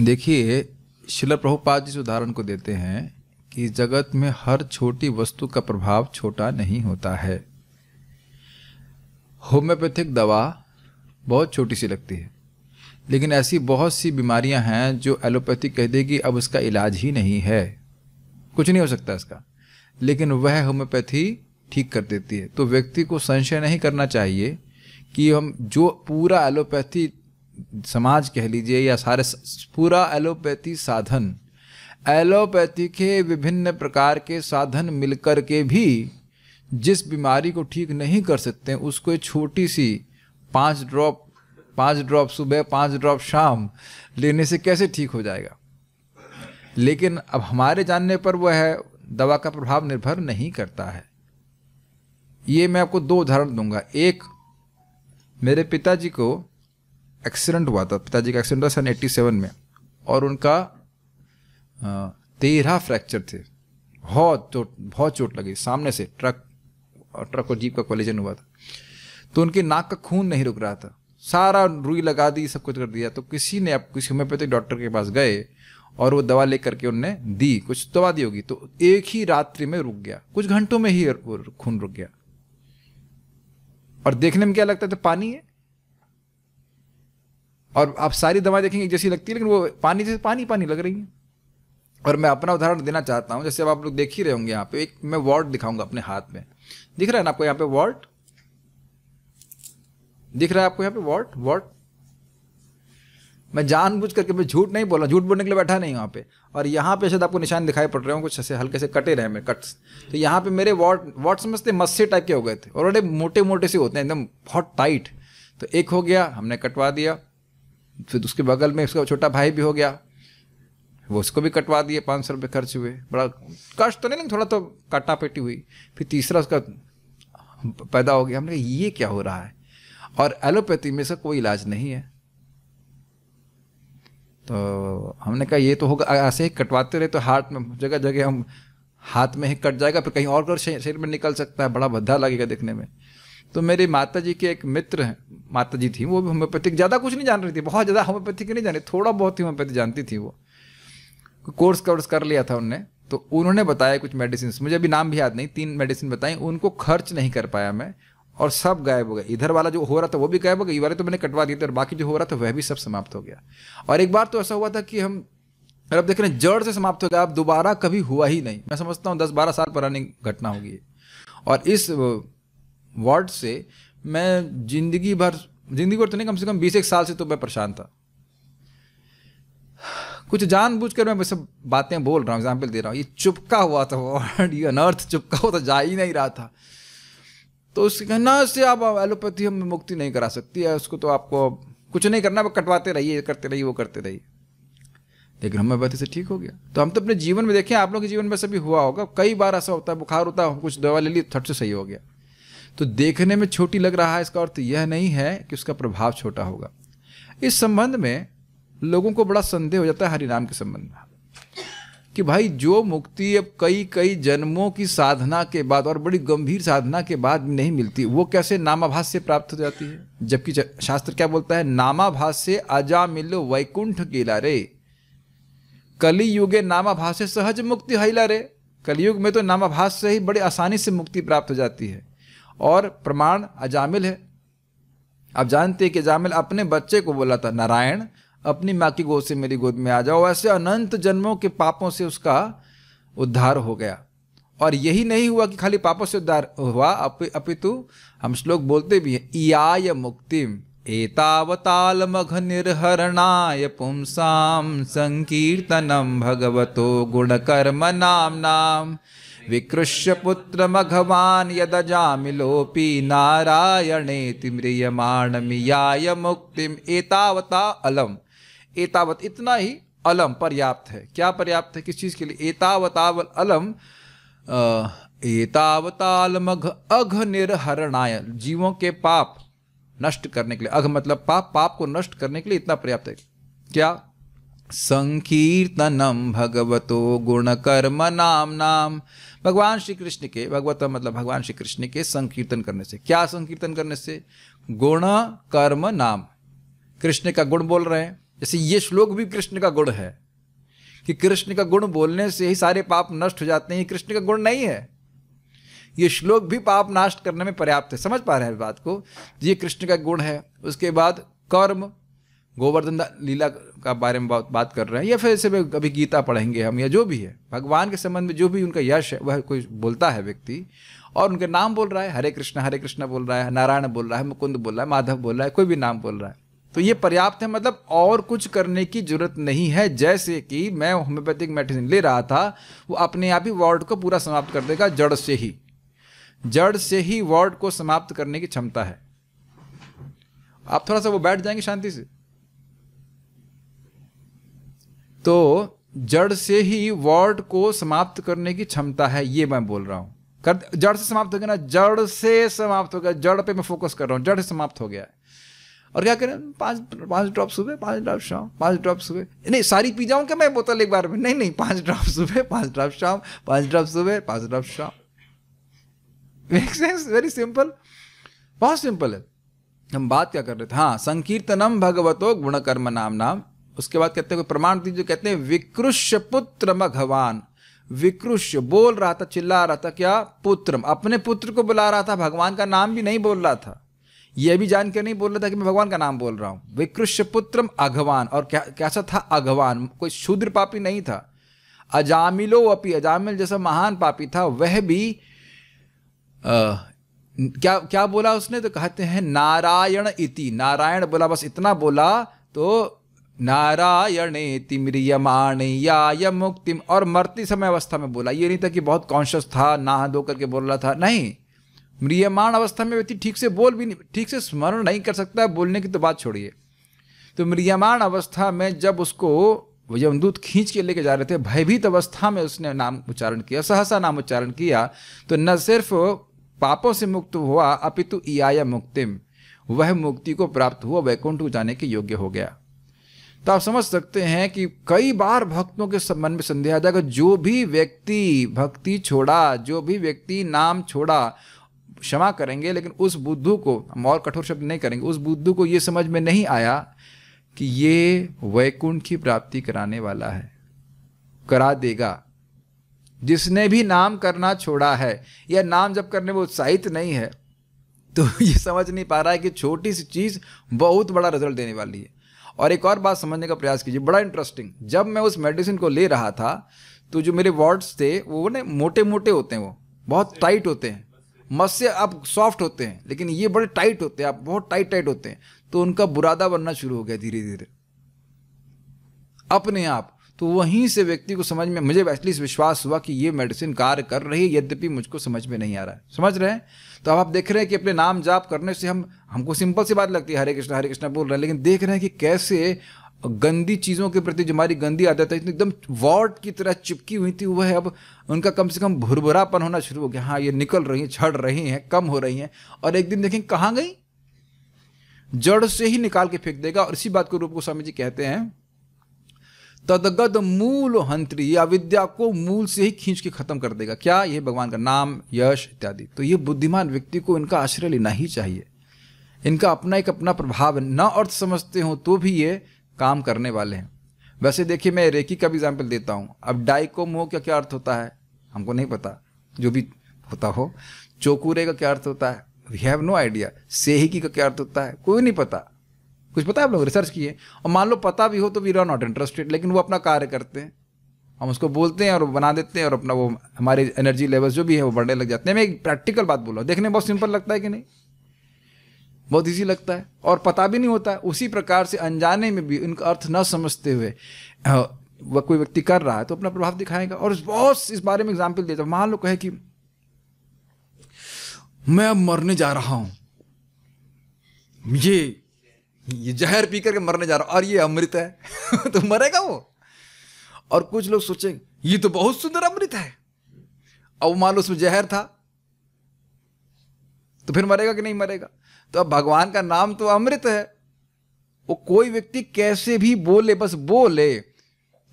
देखिए, शिला प्रभुपाद जिस उदाहरण को देते हैं कि जगत में हर छोटी वस्तु का प्रभाव छोटा नहीं होता है। होम्योपैथिक दवा बहुत छोटी सी लगती है, लेकिन ऐसी बहुत सी बीमारियाँ हैं जो एलोपैथिक कह देगी, अब उसका इलाज ही नहीं है। कुछ नहीं हो सकता इसका, लेकिन वह होम्योपैथी ठीक कर देती है। तो व्यक्ति को संशय नहीं करना चाहिए कि हम जो पूरा एलोपैथी समाज कह लीजिए या सारे पूरा एलोपैथी साधन, एलोपैथी के विभिन्न प्रकार के साधन मिलकर के भी जिस बीमारी को ठीक नहीं कर सकते, उसको एक छोटी सी पाँच ड्रॉप पाँच ड्रॉप सुबह, पाँच ड्रॉप शाम लेने से कैसे ठीक हो जाएगा? लेकिन अब हमारे जानने पर वह है, दवा का प्रभाव निर्भर नहीं करता है। ये मैं आपको दो उदाहरण दूँगा। एक, मेरे पिताजी को एक्सीडेंट हुआ था, पिताजी का एक्सीडेंट था सन एट्टी सेवन में, और उनका तेरह फ्रैक्चर थे। बहुत चोट बहुत चोट लगी, सामने से ट्रक और ट्रक और जीप का कॉलिजन हुआ था। तो उनके नाक का खून नहीं रुक रहा था। सारा रुई लगा दी, सब कुछ कर दिया। तो किसी ने, अब किसी होम्योपैथिक डॉक्टर के पास गए, और वो दवा लेकर के उनने दी, कुछ दवा दी होगी। तो एक ही रात्रि में रुक गया। कुछ घंटों में ही खून रुक गया। और देखने में क्या लगता है तो पानी है। और आप सारी दवाएँ देखेंगे, जैसी लगती है, लेकिन वो पानी जैसे पानी पानी लग रही है। और मैं अपना उदाहरण देना चाहता हूँ, जैसे अब आप लोग देख ही रहे होंगे यहाँ पे, एक मैं वॉर्ड दिखाऊँगा अपने हाथ में। दिख रहा है ना आपको यहाँ पे वॉर्ड दिख रहा है आपको यहाँ पे वॉर्ड वॉर्ड मैं जानबूझ करके, मैं झूठ नहीं बोला झूठ बोलने के लिए बैठा नहीं वहाँ पे। और यहाँ पे शायद आपको निशान दिखाई पड़ रहे हो कुछ ऐसे हल्के से कटे रहे मेरे कट्स तो यहाँ पे मेरे वॉट वॉट समझते मस्से टाइप के हो गए थे, और बड़े मोटे मोटे से होते हैं, एकदम बहुत टाइट तो एक हो गया, हमने कटवा दिया। फिर उसके बगल में उसका छोटा भाई भी हो गया। वो उसको भी कटवा दिए, पाँच सौ रुपये खर्च हुए। बड़ा कष्ट तो नहीं लेकिन थोड़ा तो काटा पेटी हुई। फिर तीसरा उसका पैदा हो गया। हमने ये क्या हो रहा है? और एलोपैथी में से कोई इलाज नहीं है। तो हमने कहा, ये तो होगा, ऐसे ही कटवाते रहे तो हार्ट में जगह जगह हम हाथ में ही कट जाएगा, फिर कहीं और शरीर में निकल सकता है। बड़ा भद्दा लगेगा देखने में। तो मेरी माता जी के एक मित्र हैं माता जी थी, वो भी होम्योपैथिक, ज़्यादा कुछ नहीं जान रही थी, बहुत ज़्यादा होम्योपैथिक नहीं जानी थोड़ा बहुत ही होम्योपैथी जानती थी वो। कोर्स कोर्स कर लिया था उनने तो उन्होंने बताया कुछ मेडिसिन मुझे अभी नाम भी याद नहीं, तीन मेडिसिन बताई, उनको खर्च नहीं कर पाया मैं, और सब गायब हो गए। इधर वाला जो हो रहा था वो भी गायब हो गया वाले तो मैंने कटवा दिए थे, और बाकी जो हो रहा था वह भी सब समाप्त हो गया। और एक बार तो ऐसा हुआ था कि हम अब देख रहे हैं, जड़ से समाप्त हो गया, अब दोबारा कभी हुआ ही नहीं। मैं समझता हूँ दस बारह साल पुरानी घटना होगी। और इस वार्ड से मैं ज़िंदगी भर ज़िंदगी भर तो नहीं, कम से कम बीस एक साल से तो मैं परेशान था। कुछ जानबूझ कर मैं सब बातें बोल रहा हूँ एग्ज़ाम्पल दे रहा हूँ। ये चुपका हुआ था वर्ड, ये अनर्थ चुपका हुआ था, जा ही नहीं रहा था। तो उसके कहना से आप एलोपैथी हम मुक्ति नहीं करा सकती है, उसको तो आपको कुछ नहीं करना कटवाते रहिए, करते रहिए, वो करते रहिए। लेकिन होम्योपैथी से ठीक हो गया। तो हम तो अपने जीवन में देखें, आप लोगों के जीवन में सभी हुआ होगा। कई बार ऐसा होता है, बुखार होता है, कुछ दवा ले ली थट से सही हो गया। तो देखने में छोटी लग रहा है इसका अर्थ यह नहीं है कि उसका प्रभाव छोटा होगा। इस संबंध में लोगों को बड़ा संदेह हो जाता है हरिनाम के संबंध में। कि भाई, जो मुक्ति अब कई कई जन्मों की साधना के बाद और बड़ी गंभीर साधना के बाद नहीं मिलती, वो कैसे नामाभास से प्राप्त हो जाती है? जबकि शास्त्र क्या बोलता है? नामाभास से अजा मिलो वैकुंठ केला रे। कली युगे नामाभास से सहज मुक्ति हिला रे। कलयुग में तो नामाभास से ही बड़ी आसानी से मुक्ति प्राप्त हो जाती है। और प्रमाण अजामिल है। आप जानते हैं कि अजामिल अपने बच्चे को बोला था, नारायण, अपनी माँ की गोद से मेरी गोद में आ जाओ। ऐसे अनंत जन्मों के पापों से उसका उद्धार हो गया। और यही नहीं हुआ कि खाली पापों से उद्धार हुआ अपितु हम श्लोक बोलते भी हैं, इयाय मुक्तिम, एतावताल मघ निर्हरणाय पुंसाम संकीर्तनम भगवतो गुणकर्म नाम नाम विकृष्य पुत्र मघवान यदजामिलोपि नारायणे तिम्रियमाणमियाय मुक्तिम एतावता अलम। एतावत इतना ही अलम पर्याप्त है। क्या पर्याप्त है? किस चीज़ के लिए? एतावतावल अलम एतावतालमघ अघ निर्हरणाय जीवों के पाप नष्ट करने के लिए। अघ मतलब पाप पाप को नष्ट करने के लिए इतना पर्याप्त है। क्या? संकीर्तनम भगवतो गुण कर्म नाम नाम भगवान श्री कृष्ण के, भगवत मतलब भगवान श्री कृष्ण के संकीर्तन करने से। क्या संकीर्तन करने से? गुण, कर्म, नाम। कृष्ण का गुण बोल रहे हैं। जैसे ये श्लोक भी कृष्ण का गुण है कि कृष्ण का गुण बोलने से ही सारे पाप नष्ट हो जाते हैं। कृष्ण का गुण नहीं है। ये श्लोक भी पाप नाश करने में पर्याप्त है। समझ पा रहे हैं बात को? ये कृष्ण का गुण है। उसके बाद कर्म। गोवर्धन लीला का बारे में बात कर रहे हैं, या फिर ऐसे में कभी गीता पढ़ेंगे हम, या जो भी है। भगवान के संबंध में जो भी उनका यश है, वह कोई बोलता है व्यक्ति, और उनके नाम बोल रहा है, हरे कृष्ण हरे कृष्ण बोल रहा है, नारायण बोल रहा है, मुकुंद बोल रहा है, माधव बोल रहा है, कोई भी नाम बोल रहा है। तो ये पर्याप्त है मतलब और कुछ करने की ज़रूरत नहीं है, जैसे कि मैं होम्योपैथिक मेडिसिन ले रहा था, वो अपने आप ही वार्ड को पूरा समाप्त कर देगा, जड़ से ही। जड़ से ही वार्ड को समाप्त करने की क्षमता है। आप थोड़ा सा वो बैठ जाएँगे शांति से। तो जड़ से ही वर्ड को समाप्त करने की क्षमता है, ये मैं बोल रहा हूँ। कर, जड़ से समाप्त हो गया ना, जड़ से समाप्त हो गया, जड़ पे मैं फोकस कर रहा हूँ, जड़ से समाप्त हो गया। है और क्या करें? पाँच पाँच ड्रॉप सुबह पाँच ड्रॉप शाम, पाँच ड्रॉप सुबह नहीं, सारी पी जाऊँ क्या मैं बोतल एक बार में, नहीं नहीं, पाँच ड्रॉप सुबह पाँच ड्रॉप शाम, पाँच ड्रॉप सुबह पाँच ड्रॉप शाम। मेक सेंस वेरी सिंपल बहुत सिंपल है। हम बात क्या कर रहे थे? हाँ संकीर्तनम भगवतो गुणकर्म नाम नाम। उसके बाद कहते हैं प्रमाण दीजिए कहते हैं विकृष्य पुत्र भगवान विकृष्य बोल रहा था चिल्ला रहा था क्या? पुत्र। अपने पुत्र को बुला रहा था भगवान का नाम भी नहीं बोल रहा था। यह भी जान के नहीं बोल रहा था कि मैं भगवान का नाम बोल रहा हूँ। विकृष्य पुत्रम अघवान और क्या कैसा था? अघवान। कोई शूद्र पापी नहीं था। अजामिलो अपी अजामिल जैसा महान पापी था वह भी आ, क्या क्या बोला उसने? तो कहते हैं नारायण इति। नारायण बोला बस इतना बोला तो नारायण तिम्रियमाण या मुक्तिम। और मरती समय अवस्था में बोला, ये नहीं था कि बहुत कॉन्शियस था, नहा धो करके बोल रहा था। नहीं म्रियमाण अवस्था में व्यक्ति ठीक से बोल भी नहीं, ठीक से स्मरण नहीं कर सकता, बोलने की तो बात छोड़िए। तो म्रियमाण अवस्था में जब उसको यमदूत खींच के लेके जा रहे थे, भयभीत अवस्था में उसने नाम उच्चारण किया, सहसा नाम उच्चारण किया तो न सिर्फ़ पापों से मुक्त हुआ, अपितु इया मुक्तिम। वह मुक्ति को प्राप्त हुआ, वैकुंठ जाने के योग्य हो गया। तो आप समझ सकते हैं कि कई बार भक्तों के मन में संदेह आ जाएगा, जो भी व्यक्ति भक्ति छोड़ा, जो भी व्यक्ति नाम छोड़ा, क्षमा करेंगे, लेकिन उस बुद्धू को, हम और कठोर शब्द नहीं करेंगे, उस बुद्धू को ये समझ में नहीं आया कि ये वैकुंठ की प्राप्ति कराने वाला है, करा देगा। जिसने भी नाम करना छोड़ा है, या नाम जब करने में उत्साहित नहीं है तो ये समझ नहीं पा रहा है कि छोटी सी चीज़ बहुत बड़ा रिज़ल्ट देने वाली है। और एक और बात समझने का प्रयास कीजिए, बड़ा इंटरेस्टिंग जब मैं उस मेडिसिन को ले रहा था तो जो मेरे वार्ड्स थे, वो ना मोटे मोटे होते हैं वो, बहुत टाइट होते हैं। मत्स्य आप सॉफ्ट होते हैं, लेकिन ये बड़े टाइट होते हैं आप बहुत टाइट टाइट होते हैं। तो उनका बुरादा बनना शुरू हो गया धीरे धीरे अपने आप। तो वहीं से व्यक्ति को समझ में, मुझे एटलीस्ट विश्वास हुआ कि ये मेडिसिन कार्य कर रही है, यद्यपि मुझको समझ में नहीं आ रहा है। समझ रहे हैं? तो अब आप देख रहे हैं कि अपने नाम जाप करने से हम, हमको सिंपल सी बात लगती है, हरे कृष्णा हरे कृष्णा बोल रहे हैं, लेकिन देख रहे हैं कि कैसे गंदी चीज़ों के प्रति जो हमारी गंदी आदत है एकदम वॉर्ड की तरह चिपकी हुई थी, वह अब उनका कम से कम भुरभुरापन होना शुरू हो गया। हाँ ये निकल रही हैं छड़ रही हैं, कम हो रही हैं, और एक दिन देखें कहाँ गई? जड़ से ही निकाल के फेंक देगा, और इसी बात को रूप गोस्वामी जी कहते हैं तदगद मूल हंत्री या विद्या को मूल से ही खींच के खत्म कर देगा। क्या यह भगवान का नाम, यश इत्यादि? तो ये बुद्धिमान व्यक्ति को इनका आश्रय लेना ही चाहिए। इनका अपना एक अपना प्रभाव न अर्थ समझते हो तो भी ये काम करने वाले हैं। वैसे देखिए, मैं रेकी का भी एग्ज़ाम्पल देता हूँ। अब डाइकोमो का क्या अर्थ होता है? हमको नहीं पता। जो भी होता हो। चोकूरे का क्या अर्थ होता है? वी हैव नो आइडिया सेहिकी का क्या अर्थ होता है? कोई नहीं पता। कुछ पता है आप लोग? रिसर्च किए। और मान लो पता भी हो तो वी आर नॉट इंटरेस्टेड लेकिन वो अपना कार्य करते हैं। हम उसको बोलते हैं और बना देते हैं और अपना वो हमारे एनर्जी लेवल जो भी है वो बढ़ने लग जाते हैं। मैं एक प्रैक्टिकल बात बोल देखने में बहुत सिंपल लगता है कि नहीं? बहुत ईजी लगता है। और पता भी नहीं होता। है उसी प्रकार से अनजाने में भी उनका अर्थ न समझते हुए वह कोई व्यक्ति कर रहा है तो अपना प्रभाव दिखाएगा। और बहुत इस बारे में एग्ज़ाम्पल देता मान लो कहे कि, मैं अब मरने जा रहा हूँ। ये ये जहर पी करके मरने जा रहा और ये अमृत है। तो मरेगा वो। और कुछ लोग सोचेंगे, ये तो बहुत सुंदर अमृत है। अब मान लो उसमें जहर था तो फिर मरेगा कि नहीं मरेगा? तो अब भगवान का नाम तो अमृत है। वो कोई व्यक्ति कैसे भी बोले, बस बोले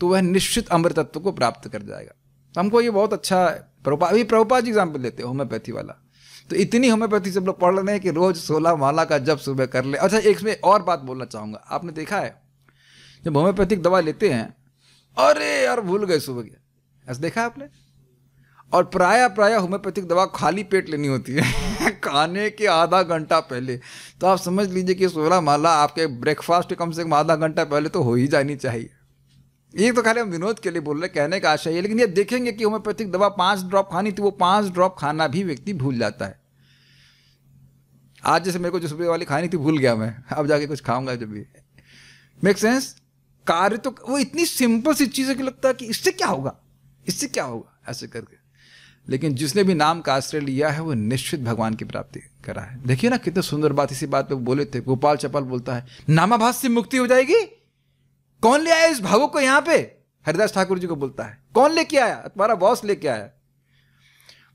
तो वह निश्चित अमृतत्व को प्राप्त कर जाएगा। हमको ये बहुत अच्छा प्रभुपा, अभी प्रभुपा जी एग्ज़ाम्पल देते होम्योपैथी वाला। तो इतनी होम्योपैथी से हम लोग पढ़ रहे हैं कि रोज सोलह माला का जब सुबह कर ले। अच्छा एक में और बात बोलना चाहूँगा। आपने देखा है? जब होम्योपैथिक दवा लेते हैं, अरे यार, भूल गए सुबह गया ऐसा देखा आपने? और प्राय प्राय होम्योपैथिक दवा खाली पेट लेनी होती है। खाने के आधा घंटा पहले। तो आप समझ लीजिए कि सोलह माला आपके ब्रेकफास्ट कम से कम आधा घंटा पहले तो हो ही जानी चाहिए। ये तो खाली हम विनोद के लिए बोल रहे कहने का आशय है। लेकिन ये देखेंगे कि होम्योपैथिक दवा पाँच ड्रॉप खानी थी वो पाँच ड्रॉप खाना भी व्यक्ति भूल जाता है। आज जैसे मेरे को जो सुबह वाली खानी थी, भूल गया मैं। अब जाके कुछ खाऊँगा जब भी। मेक सेंस कार्य तो वो इतनी सिंपल सी चीज़ है कि लगता है कि इससे क्या होगा? इससे क्या होगा? ऐसे करके। लेकिन जिसने भी नाम का आश्रय लिया है, वो निश्चित भगवान की प्राप्ति करा है। देखिए ना, कितने सुंदर बात इसी बात पे बोले थे। गोपाल चपल बोलता है नामाभास से मुक्ति हो जाएगी? कौन ले आया इस भावुक को यहाँ पे? हरिदास ठाकुर जी को बोलता है, कौन लेके आया? तुम्हारा बॉस लेके आया।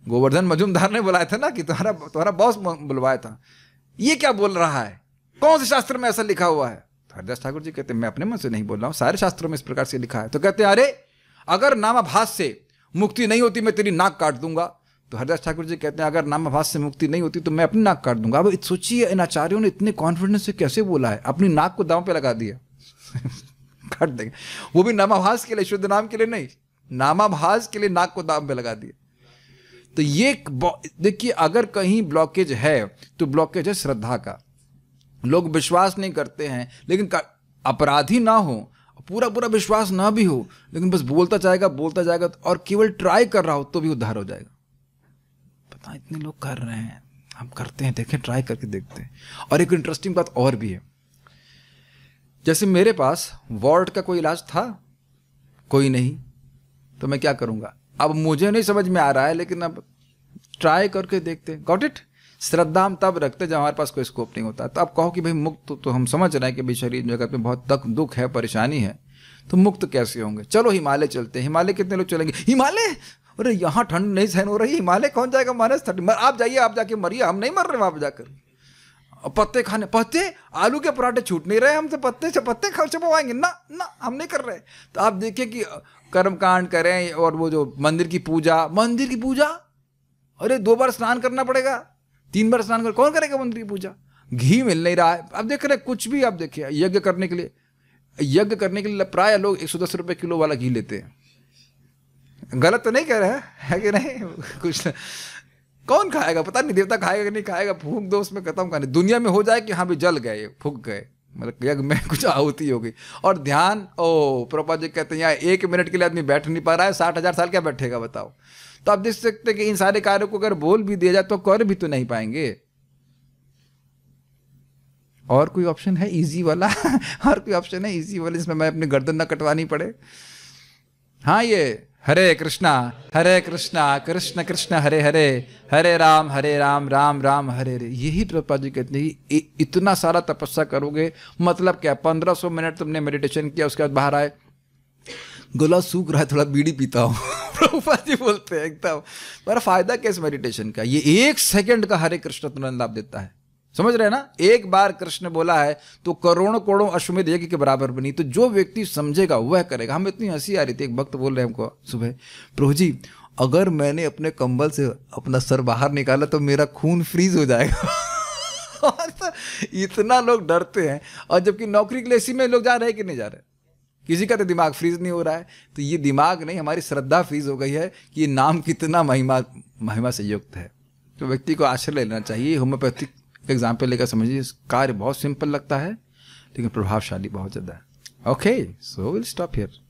गोवर्धन मजुमदार ने बुलाया था ना कि तुम्हारा तुम्हारा बॉस बुलवाया था। ये क्या बोल रहा है? कौन से शास्त्र में ऐसा लिखा हुआ है? तो हरिदास ठाकुर जी कहते, मैं अपने मन से नहीं बोल रहा हूँ, सारे शास्त्रों में इस प्रकार से लिखा है। तो कहते, अरे, अगर नामाभास से मुक्ति नहीं होती, मैं तेरी नाक काट दूँगा। तो हरिदास ठाकुर जी कहते हैं, अगर नामाभास से मुक्ति नहीं होती तो मैं अपनी नाक काट दूँगा। अब सोचिए, इन आचार्यों ने इतने कॉन्फिडेंस से कैसे बोला है? अपनी नाक को दांव पे लगा दिया। काट देंगे। वो भी नामाभास के लिए, शुद्ध नाम के लिए नहीं, नामाभास के लिए नाक को दाम पे लगा दिए तो ये देखिए, अगर कहीं ब्लॉकेज है तो ब्लॉकेज है श्रद्धा का। लोग विश्वास नहीं करते हैं, लेकिन अपराधी ना हो, पूरा पूरा विश्वास ना भी हो, लेकिन बस बोलता जाएगा बोलता जाएगा और केवल ट्राई कर रहा हो तो भी उद्धार हो जाएगा। पता इतने लोग कर रहे हैं, हम करते हैं, देखें ट्राई करके देखते हैं। और एक इंटरेस्टिंग बात और भी है। जैसे मेरे पास वार्ड का कोई इलाज था, कोई नहीं तो मैं क्या करूँगा? अब मुझे नहीं समझ में आ रहा है, लेकिन अब ट्राई करके देखते गॉट इट श्रद्धा हम तब रखते जब हमारे पास कोई स्कोप नहीं होता। तो आप कहो कि भाई मुक्त तो हम समझ रहे हैं कि भाई शरीर जगत में बहुत तक दुख है, परेशानी है। तो मुक्त कैसे होंगे? चलो हिमालय चलते हैं। हिमालय कितने लोग चलेंगे? हिमालय? अरे यहाँ ठंड नहीं सहन हो रही। हिमालय कौन जाएगा? Minus thirty. आप जाइए, आप जाके मरिए। हम नहीं मर रहे, वहाँ जाकर। पत्ते खाने, पत्ते? आलू के पराठे छूट नहीं रहे हमसे। पत्ते से पत्ते खा चपवाएँगे ना ना, हम नहीं कर रहे। तो आप देखिए कि कर्म कांड करें और वो जो मंदिर की पूजा, मंदिर की पूजा? अरे, दो बार स्नान करना पड़ेगा। तीन बार स्नान कर, कौन करेगा मंदिर की पूजा? घी मिल नहीं रहा है। अब देख रहे कुछ भी आप देखिए, यज्ञ करने के लिए। यज्ञ करने के लिए प्राय लोग एक सौ दस रुपये किलो वाला घी लेते हैं। गलत तो नहीं कह रहे है कि नहीं? कुछ कौन खाएगा? पता नहीं, देवता खाएगा कि नहीं खाएगा? फूक दो उसमें खत्म करने। दुनिया में हो जाए कि हाँ भी जल गए फूक गए। मतलब यज्ञ में कुछ आहुति हो गई। और ध्यान, ओ प्रोपा जी कहते हैं, यहाँ एक मिनट के लिए आदमी बैठ नहीं पा रहा है, साठ हज़ार साल क्या बैठेगा, बताओ? तो आप देख सकते हैं कि इन सारे कार्यों को अगर बोल भी दिया जाए तो कर भी तो नहीं पाएँगे। और कोई ऑप्शन है? इजी वाला? और कोई ऑप्शन है? इजी वाला, जिसमें मैं अपनी गर्दन ना कटवानी पड़े। हाँ ये हरे कृष्णा हरे कृष्णा, कृष्ण कृष्ण हरे हरे हरे राम हरे राम राम राम हरे हरे। यही प्रभुपा जी कहते हैं इतना सारा तपस्या करोगे मतलब क्या, पंद्रह सौ मिनट तुमने मेडिटेशन किया, उसके बाद बाहर आए? गला सूख रहा है, थोड़ा बीड़ी पीता हूँ। प्रभुपा जी बोलते हैं एकदम पर फ़ायदा क्या इस मेडिटेशन का? ये एक सेकंड का हरे कृष्ण तुरंत लाभ देता है। समझ रहे हैं ना? एक बार कृष्ण बोला है तो करोड़ों करोड़ों अश्वमेध यज्ञ के बराबर बनी। तो जो व्यक्ति समझेगा, वह करेगा। हम इतनी हँसी आ रही थी, एक भक्त बोल रहे हैं हमको सुबह। प्रभु जी, अगर मैंने अपने कंबल से अपना सर बाहर निकाला तो मेरा खून फ्रीज हो जाएगा। तो इतना लोग डरते हैं। और जबकि नौकरी के लिए इसी में लोग जा रहे हैं कि नहीं जा रहे? किसी का तो दिमाग फ्रीज नहीं हो रहा है। तो ये दिमाग नहीं, हमारी श्रद्धा फ्रीज हो गई है कि ये नाम कितना महिमा महिमा से युक्त है। तो व्यक्ति को आश्रय लेना चाहिए, होम्योपैथिक एग्ज़ाम्पल लेकर समझिए कार्य बहुत सिंपल लगता है, लेकिन प्रभावशाली बहुत ज़्यादा है। Okay so will stop here